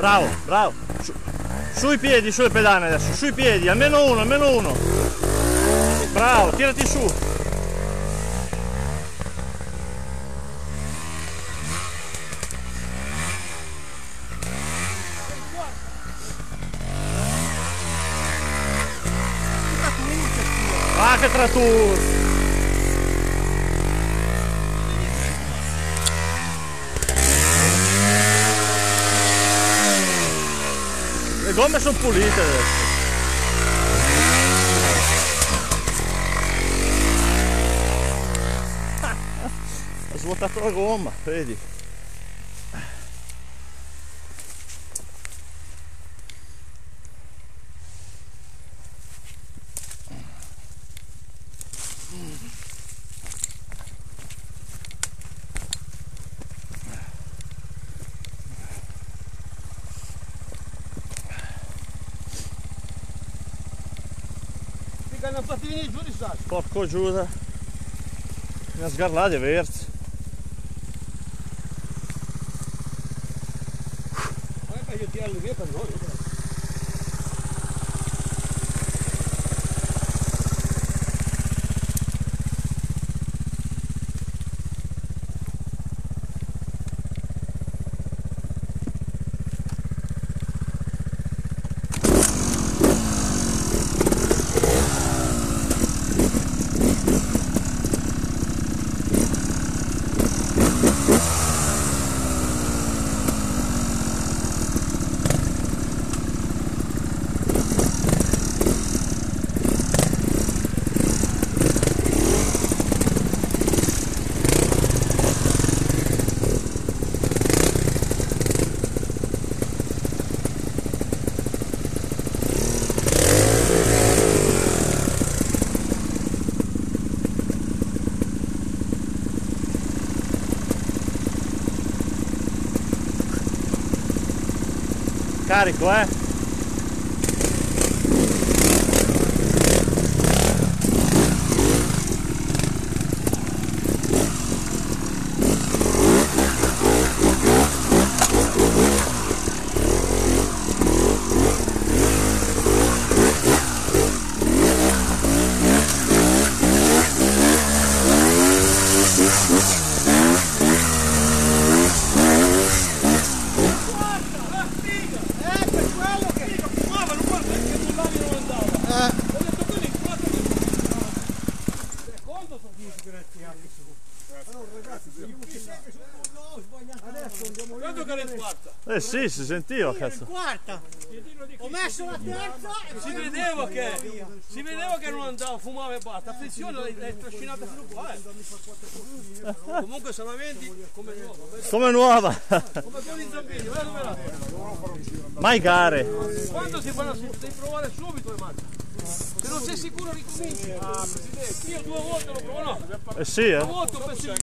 Bravo, bravo. Su, sui piedi, sulle pedane adesso, sui piedi, almeno uno, almeno uno. Bravo, tirati su. Ah, che trattur! Le gomme sono pulite adesso. Ha svuotato la gomma, vedi? ga na plativini žurišaš. Pa ko žuda? Ja zgar lade verc. Ovo je pa je tijelo vjetan, pa no, Carico, eh? Eh, per quello che fumava, non guarda che Mullani non andava. Eh. Ho detto quelli quattro Secondo sono 10 sigarette anche su. Allora ragazzi, no, sbagliato. Adesso andiamo Quanto che era in quarta? Eh sì, si sentiva, cazzo. quarta. Ho messo la terza e Si vedeva che, si vedeva che non andava, fumava e basta. Attenzione, l'hai, l'hai trascinata fino qua. Eh. Comunque se la vendi come nuova, Come nuova. come con i zambini, guarda come là. Mai gare. Quando si fanno, devi provare subito le macchine. Se non sei sicuro ricominci. Ah, Presidente, io due volte lo provo, no, Eh sì, due eh. volte ho perso il